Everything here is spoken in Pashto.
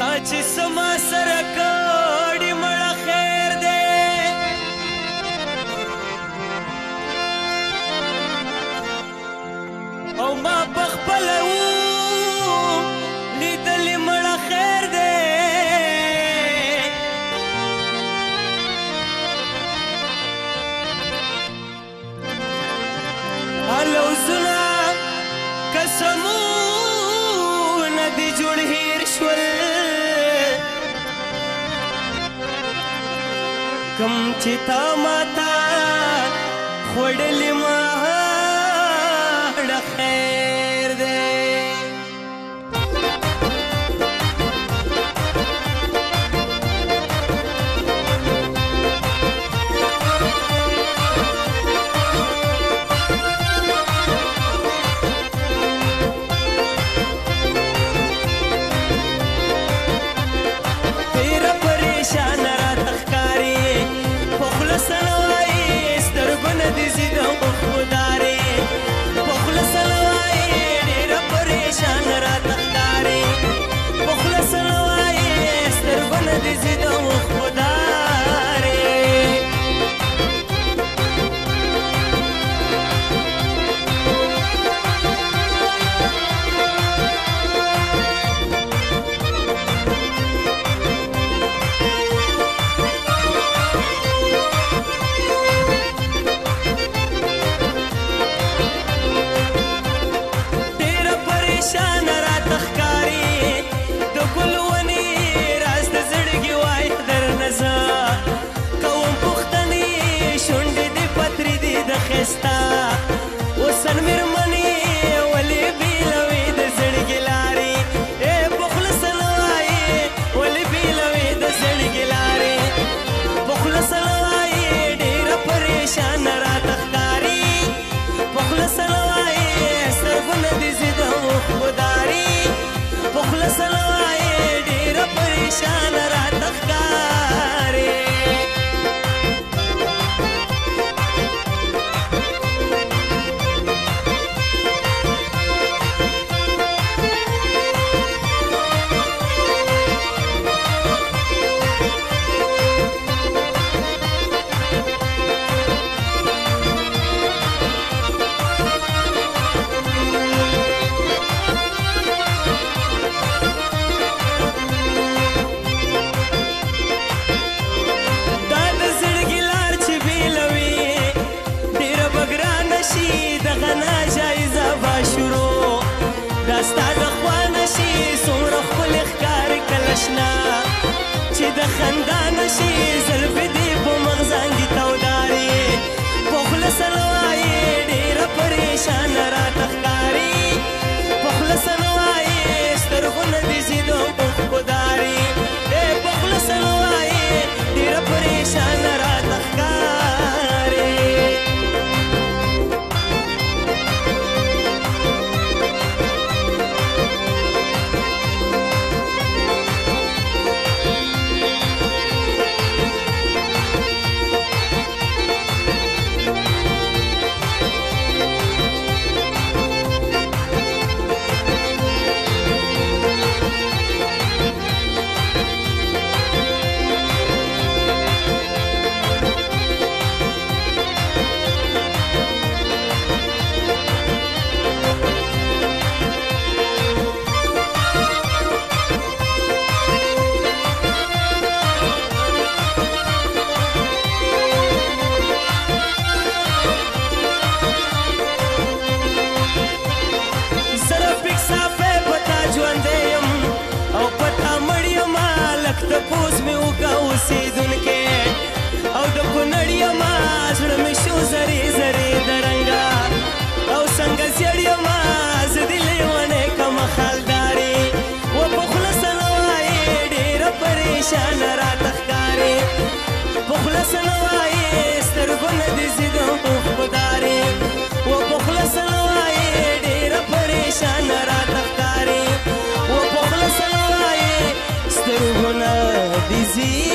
تا چې سما سره کړي مړ خیر دی او ما بخبل و لیدل مړ خیر دی هلو سنا قسمونه دي جوړ هیر شو کم چې تا ماتا خوړلې ما د پوس مې وکا اوسېدونکې او د کونړ یما زړه مې شو زری زری د رنګا او څنګه زیړ یما زه دې لیونې کم خالداري و په خلص نوای ډېره پریشان راته Busy.